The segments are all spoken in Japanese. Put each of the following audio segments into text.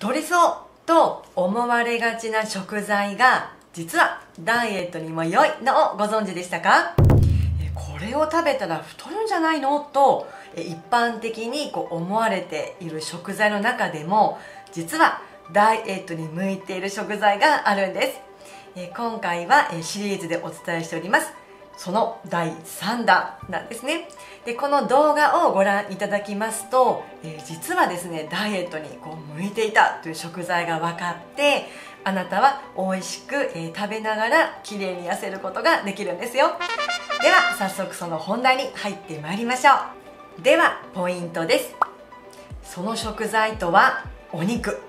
太りそうと思われがちな食材が実はダイエットにも良いのをご存知でしたか？これを食べたら太るんじゃないの？と一般的にこう思われている食材の中でも実はダイエットに向いている食材があるんです。今回はシリーズでお伝えしておりますその第3弾なんですね。でこの動画をご覧いただきますと、えー、実はですねダイエットにこう向いていたという食材が分かってあなたは美味しく、えー、食べながら綺麗に痩せることができるんですよ。では早速その本題に入ってまいりましょう。ではポイントです。その食材とはお肉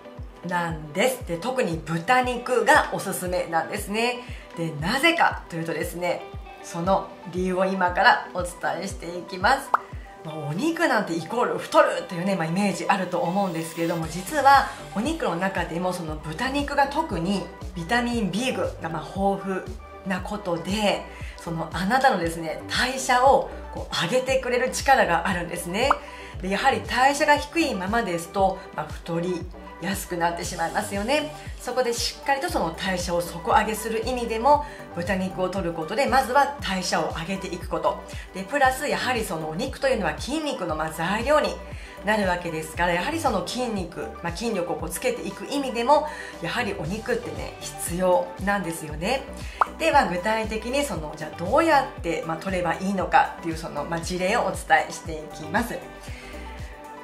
なんです。で特に豚肉がおすすめなんですね。でなぜかというとですねその理由を今からお伝えしていきます。お肉なんてイコール太るというね、まあ、イメージあると思うんですけれども実はお肉の中でもその豚肉が特にビタミン B 群がま豊富なことでそのあなたのですね代謝をこう上げてくれる力があるんですね。でやはり代謝が低いままですと、まあ、太り安くなってしまいますよね。そこでしっかりとその代謝を底上げする意味でも豚肉を取ることでまずは代謝を上げていくこと。でプラスやはりそのお肉というのは筋肉のま材料になるわけですからやはりその筋肉、まあ、筋力をこうつけていく意味でもやはりお肉ってね必要なんですよね。では具体的にそのじゃあどうやって、まあ、取ればいいのかっていうその、まあ、事例をお伝えしていきます。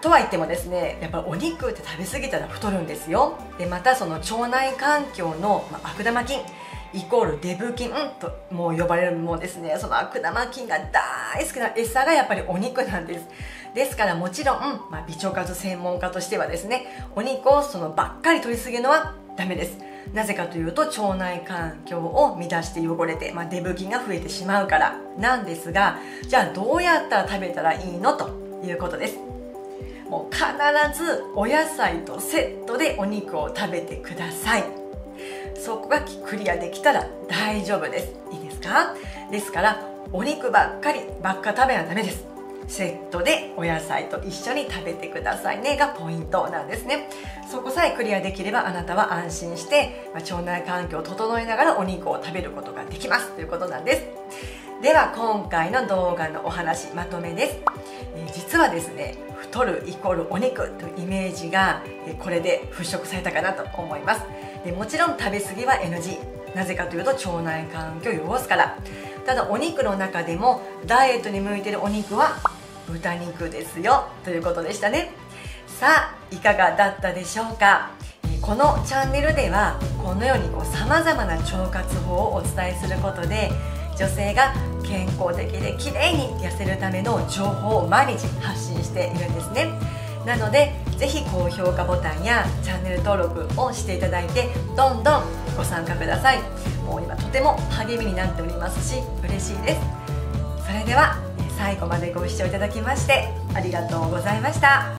とは言ってもですねやっぱりお肉って食べ過ぎたら太るんですよ。でまたその腸内環境の、ま、悪玉菌イコールデブ菌ともう呼ばれるものですね。その悪玉菌が大好きな餌がやっぱりお肉なんです。ですからもちろん、まあ、美腸活専門家としてはですねお肉をそのばっかり取りすぎるのはダメです。なぜかというと腸内環境を乱して汚れて、まあ、デブ菌が増えてしまうからなんですがじゃあどうやったら食べたらいいの？ということです。もう必ずお野菜とセットでお肉を食べてください。そこがクリアできたら大丈夫です。いいですか？ですからお肉ばっかりばっか食べはダメです。セットでお野菜と一緒に食べてくださいね。がポイントなんですね。そこさえクリアできればあなたは安心して、ま腸内環境を整えながらお肉を食べることができます。ということなんです。では今回の動画のお話まとめです、え実はですね太るイコールお肉というイメージがこれで払拭されたかなと思います。でもちろん食べ過ぎは NG なぜかというと腸内環境を汚すから。ただお肉の中でもダイエットに向いてるお肉は豚肉ですよ。ということでしたね。さあいかがだったでしょうか？このチャンネルではこのようにさまざまな腸活法をお伝えすることで女性が健康的で綺麗に痩せるための情報を毎日発信しているんですね。なのでぜひ高評価ボタンやチャンネル登録をしていただいてどんどんご参加ください。もう今とても励みになっておりますし嬉しいです。それでは最後までご視聴いただきましてありがとうございました。